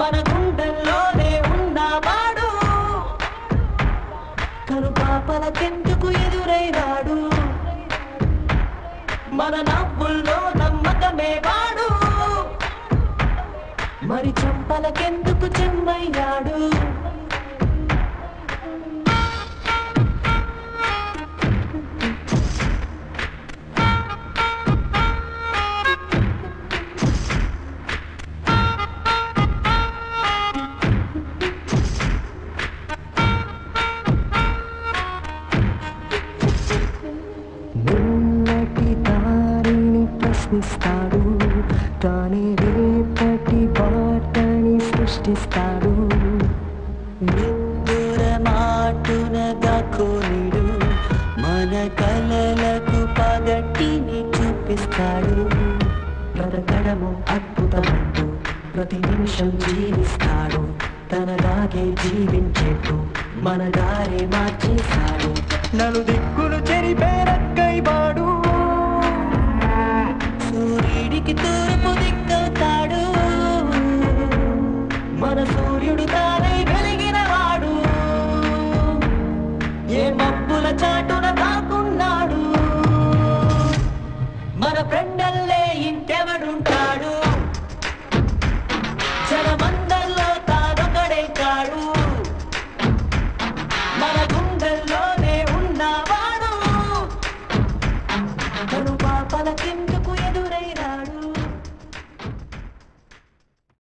మన గుండెల్లోనే ఉన్నవాడు. కను పాపలకెందుకు ఎదురైనాడు? మన నవ్వుల్లో నమ్మకమే వాడు. మరి చంపలకెందుకు చెమ్మయ్యాడు? దారిని ప్రశ్నిస్తాడు తానే రేపటి బాటని సృష్టిస్తాడు. నిద్దుర మాటున దాకోనిడు మన కలలకు పగటిని చూపిస్తాడు. బ్రతకడము అద్భుతమంటూ ప్రతి నిమిషం జీవిస్తాడు. తనలాగే జీవించేట్టు మన దారి మార్చేస్తాడు. నలు దిక్కులు చెరిపే సూర్యుడికి తూర్పు దిక్కవుతాడు మన సూర్యుడు తానై వెలిగిన వాడు. ఏ మబ్బుల చాటు